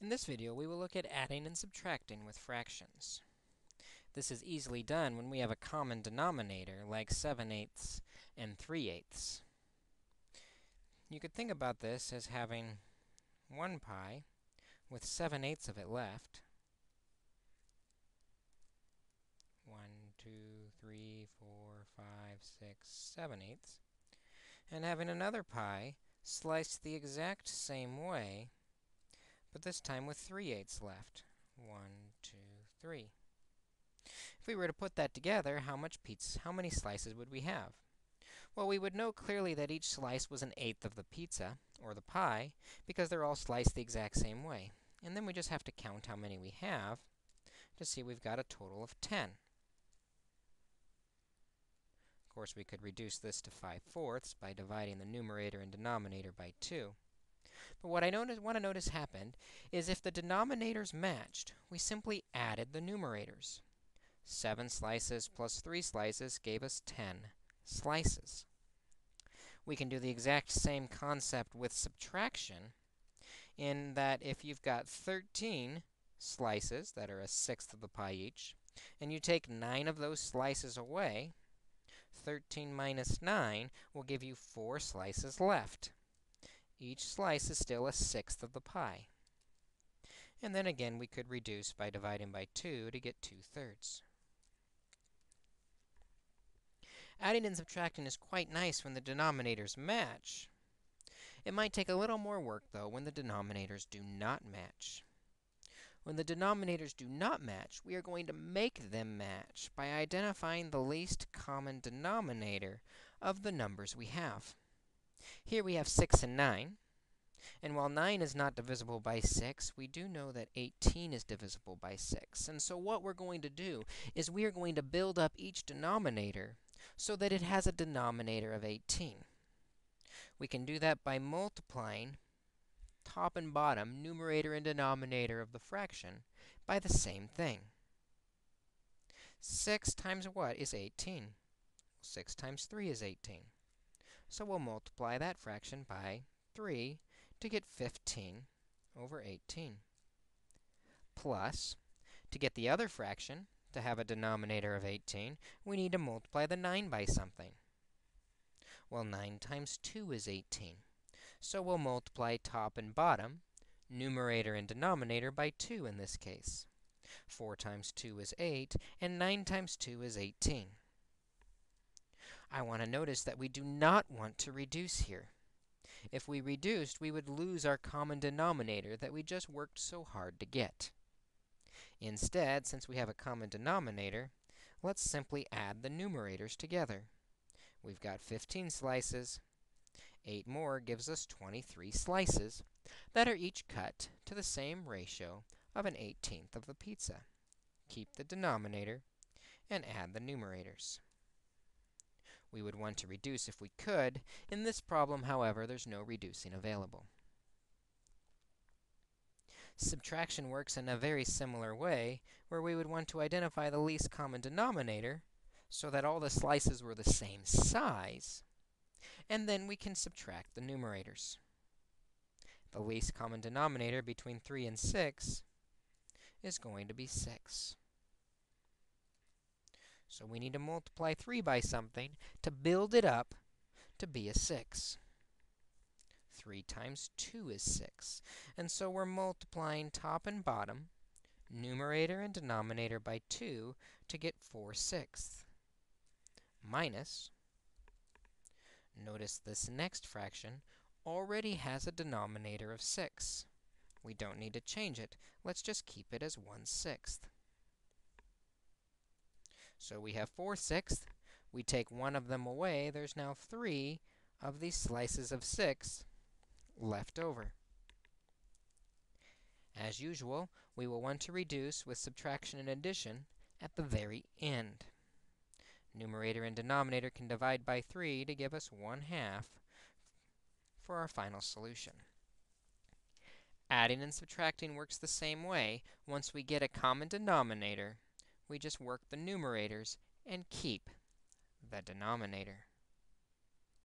In this video, we will look at adding and subtracting with fractions. This is easily done when we have a common denominator, like 7 eighths and 3 eighths. You could think about this as having 1 pie with 7 eighths of it left. 1, 2, 3, 4, 5, 6, 7 eighths. And having another pie sliced the exact same way but this time with 3 eighths left. One, two, three. If we were to put that together, how much pizza, how many slices would we have? Well, we would know clearly that each slice was an eighth of the pizza, or the pie, because they're all sliced the exact same way. And then we just have to count how many we have to see we've got a total of 10. Of course, we could reduce this to 5 fourths by dividing the numerator and denominator by 2. But what I notice, want to notice happened is if the denominators matched, we simply added the numerators. 7 slices plus 3 slices gave us 10 slices. We can do the exact same concept with subtraction in that if you've got 13 slices that are a sixth of the pie each, and you take 9 of those slices away, 13 minus 9 will give you 4 slices left. Each slice is still a sixth of the pie. And then again, we could reduce by dividing by 2 to get 2 thirds. Adding and subtracting is quite nice when the denominators match. It might take a little more work, though, when the denominators do not match. When the denominators do not match, we are going to make them match by identifying the least common denominator of the numbers we have. Here we have 6 and 9. And while 9 is not divisible by 6, we do know that 18 is divisible by 6. And so what we're going to do is we are going to build up each denominator so that it has a denominator of 18. We can do that by multiplying top and bottom, numerator and denominator of the fraction, by the same thing. 6 times what is 18? 6 times 3 is 18. So we'll multiply that fraction by 3 to get 15 over 18. Plus, to get the other fraction, to have a denominator of 18, we need to multiply the 9 by something. Well, 9 times 2 is 18. So we'll multiply top and bottom, numerator and denominator, by 2 in this case. 4 times 2 is 8, and 9 times 2 is 18. I want to notice that we do not want to reduce here. If we reduced, we would lose our common denominator that we just worked so hard to get. Instead, since we have a common denominator, let's simply add the numerators together. We've got 15 slices. 8 more gives us 23 slices that are each cut to the same ratio of an 18th of the pizza. Keep the denominator and add the numerators we would want to reduce if we could. In this problem, however, there's no reducing available. Subtraction works in a very similar way, where we would want to identify the least common denominator so that all the slices were the same size, and then we can subtract the numerators. The least common denominator between 3 and 6 is going to be 6. So we need to multiply 3 by something to build it up to be a 6. 3 times 2 is 6. And so we're multiplying top and bottom, numerator and denominator by 2 to get 4 sixths. Minus, notice this next fraction already has a denominator of 6. We don't need to change it. Let's just keep it as 1 sixth. So we have 4 sixths. We take one of them away. There's now 3 of these slices of 6 left over. As usual, we will want to reduce with subtraction and addition at the very end. Numerator and denominator can divide by 3 to give us 1 half for our final solution. Adding and subtracting works the same way. Once we get a common denominator, we just work the numerators and keep the denominator.